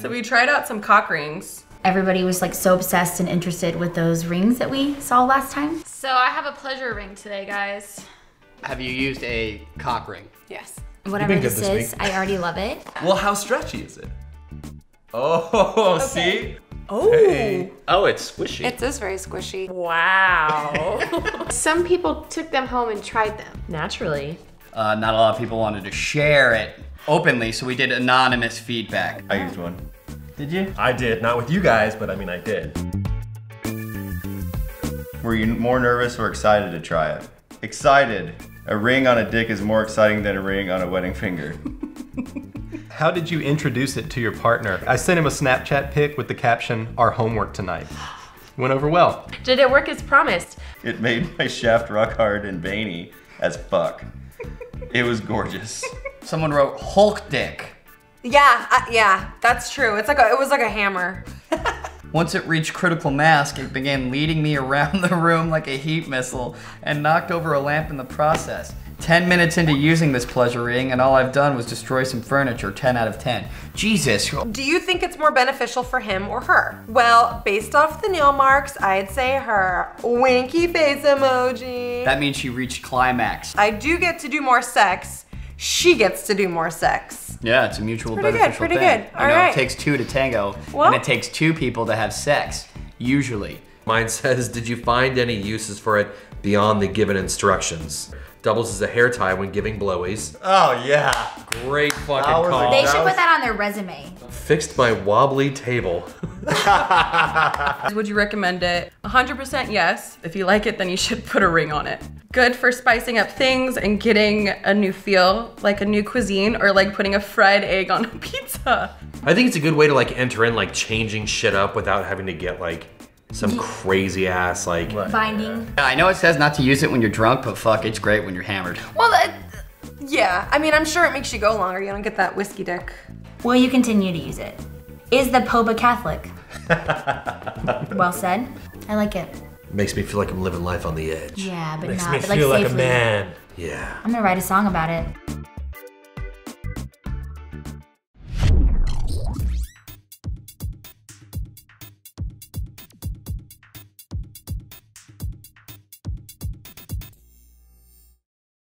So we tried out some cock rings. Everybody was like so obsessed and interested with those rings that we saw last time. So I have a pleasure ring today, guys. Have you used a cock ring? Yes. Whatever this this is, week. I already love it. Well, how stretchy is it? Oh, see? Oh. Hey. Oh, it's squishy. It is very squishy. Wow. Some people took them home and tried them. Naturally. Uh, not a lot of people wanted to share it openly, so we did anonymous feedback. I used one. Did you? I did, not with you guys, but I mean, I did. Were you more nervous or excited to try it? Excited. A ring on a dick is more exciting than a ring on a wedding finger. How did you introduce it to your partner? I sent him a Snapchat pic with the caption, Our homework tonight. Went over well. Did it work as promised? It made my shaft rock hard and veiny as fuck. It was gorgeous. Someone wrote Hulk dick. yeah, I, yeah, that's true. It's like a, it was like a hammer. Once it reached critical mass, it began leading me around the room like a heat missile and knocked over a lamp in the process. 10 minutes into using this pleasure ring, and all I've done was destroy some furniture, 10 out of 10. Jesus. Do you think it's more beneficial for him or her? Well, based off the nail marks, I'd say her. Winky face emoji. That means she reached climax. I do get to do more sex. She gets to do more sex. Yeah, it's a mutual Pretty good, beneficial pretty thing. good. You All know, right. it takes two to tango, Well- and it takes two people to have sex, usually. Mine says, did you find any uses for it beyond the given instructions? Doubles as a hair tie when giving blowies. Oh, yeah. Great fucking That call. They should put that on their resume. Fixed my wobbly table. Would you recommend it? 100% yes. If you like it, then you should put a ring on it. Good for spicing up things and getting a new feel, like a new cuisine, or like putting a fried egg on a pizza. I think it's a good way to like enter in like changing shit up without having to get like some crazy ass like Binding. I know it says not to use it when you're drunk, but fuck, it's great when you're hammered. Well, uh, yeah. I mean, I'm sure it makes you go longer. You don't get that whiskey dick. Will you continue to use it? Is the Poba Catholic? well said. I like it. makes me feel like I'm living life on the edge. Yeah, but Makes not. me but like feel like a man. Yeah. I'm gonna write a song about it.